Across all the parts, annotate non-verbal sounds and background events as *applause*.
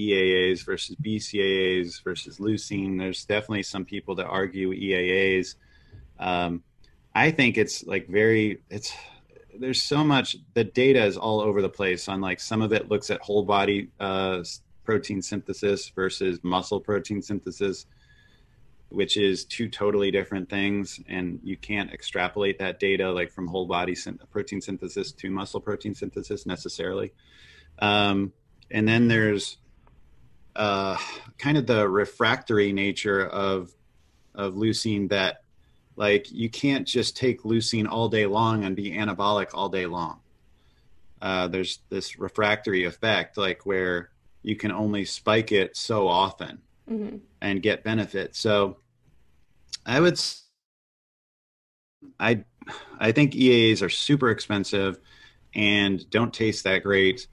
EAAs versus BCAAs versus leucine. There's definitely some people that argue EAAs. Um, I think it's like very it's there's so much the data is all over the place on like some of it looks at whole body uh, protein synthesis versus muscle protein synthesis which is two totally different things and you can't extrapolate that data like from whole body protein synthesis to muscle protein synthesis necessarily um, and then there's uh, kind of the refractory nature of of leucine that like you can't just take leucine all day long and be anabolic all day long uh, there's this refractory effect like where you can only spike it so often mm-hmm. and get benefit. So I would, I, I think EAAs are super expensive and don't taste that great.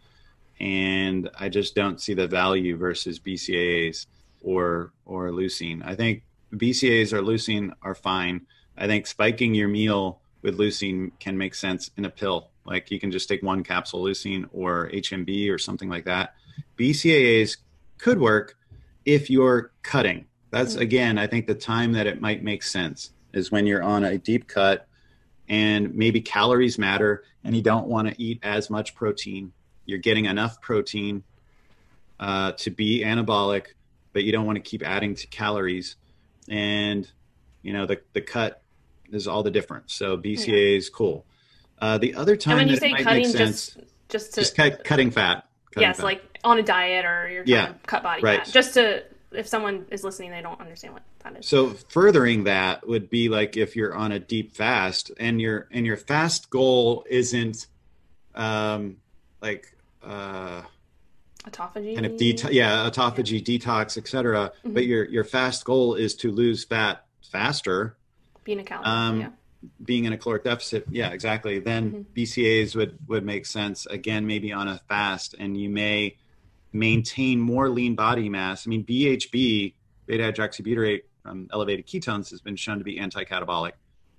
And I just don't see the value versus BCAAs or, or leucine. I think BCAAs or leucine are fine. I think spiking your meal with leucine can make sense in a pill. Like you can just take one capsule leucine or HMB or something like that. BCAAs could work if you're cutting. That's mm-hmm. again, I think the time that it might make sense is when you're on a deep cut and maybe calories matter and you don't want to eat as much protein. You're getting enough protein uh, to be anabolic, but you don't want to keep adding to calories. And you know the the cut is all the difference. So BCA yeah. is cool. Uh, the other time and when you say cutting, sense, just just to just cut, cutting fat. Cutting yes, fat. like on a diet or you're trying yeah, to cut body right. fat. Just to if someone is listening, they don't understand what that is. So furthering that would be like if you're on a deep fast and your and your fast goal isn't um like uh autophagy kind of detox yeah autophagy yeah. detox etc mm-hmm. but your your fast goal is to lose fat faster being a calorie um, yeah being in a caloric deficit, yeah, exactly. Then mm-hmm. BCAs would would make sense again, maybe on a fast, and you may maintain more lean body mass. I mean, BHB, beta hydroxybutyrate from elevated ketones, has been shown to be anti-catabolic,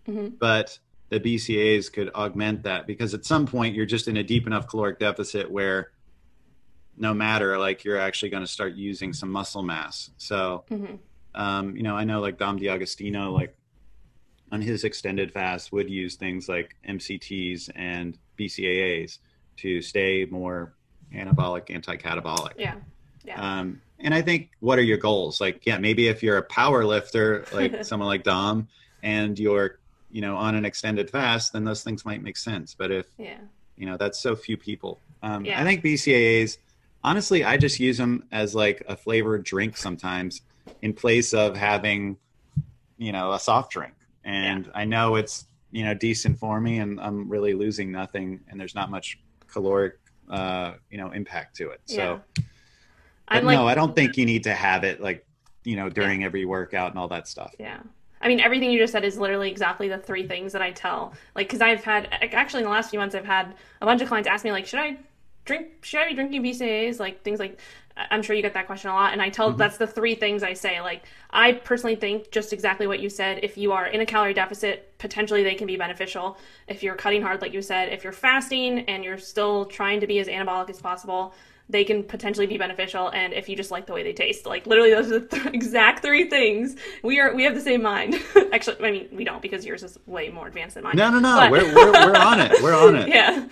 mm-hmm. but the BCAs could augment that because at some point you're just in a deep enough caloric deficit where no matter like you're actually going to start using some muscle mass. So, mm-hmm. um, you know, I know like Dom D'Agostino, like on his extended fast would use things like MCTs and BCAAs to stay more anabolic, anti-catabolic. Yeah. Yeah. Um, and I think, what are your goals? Like, yeah, maybe if you're a power lifter, like *laughs* someone like Dom, and you're, you know, on an extended fast, then those things might make sense. But if, yeah, you know, that's so few people. Um, yeah. I think BCAAs, honestly, I just use them as like a flavored drink sometimes in place of having, you know, a soft drink and yeah. I know it's you know decent for me, and I'm really losing nothing, and there's not much caloric uh, you know impact to it. So, yeah. but like, no, I don't think you need to have it like you know during yeah. every workout and all that stuff. Yeah. I mean, everything you just said is literally exactly the three things that I tell. Like, because I've had actually in the last few months, I've had a bunch of clients ask me like, should I drink? Should I be drinking BCAAs? Like things like I'm sure you get that question a lot. And I tell mm-hmm. that's the three things I say. Like, I personally think just exactly what you said. If you are in a calorie deficit, potentially they can be beneficial. If you're cutting hard, like you said, if you're fasting and you're still trying to be as anabolic as possible, they can potentially be beneficial. And if you just like the way they taste, like literally those are the th- exact three things. We are, we have the same mind. *laughs* Actually, I mean, we don't because yours is way more advanced than mine. No, no, no. But... we're, we're, we're on it. We're on *laughs* it. yeah.